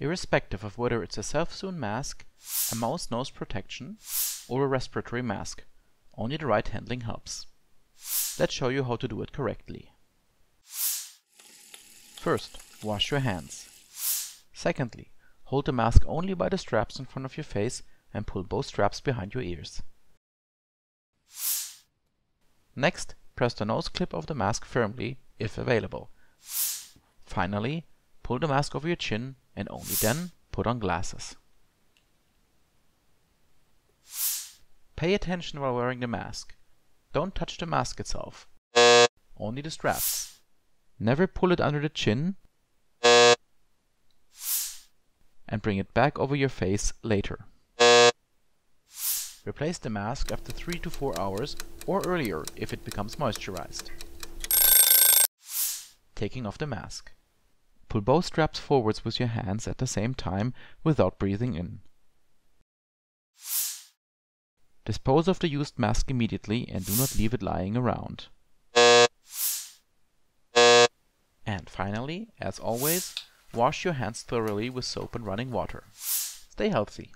Irrespective of whether it's a self-sewn mask, a mouth nose protection, or a respiratory mask, only the right handling helps. Let's show you how to do it correctly. First, wash your hands. Secondly, hold the mask only by the straps in front of your face and pull both straps behind your ears. Next, press the nose clip of the mask firmly, if available. Finally, pull the mask over your chin and only then put on glasses. Pay attention while wearing the mask. Don't touch the mask itself, only the straps. Never pull it under the chin and bring it back over your face later. Replace the mask after 3 to 4 hours or earlier if it becomes moisturized. Taking off the mask. Pull both straps forwards with your hands at the same time without breathing in. Dispose of the used mask immediately and do not leave it lying around. And finally, as always, wash your hands thoroughly with soap and running water. Stay healthy.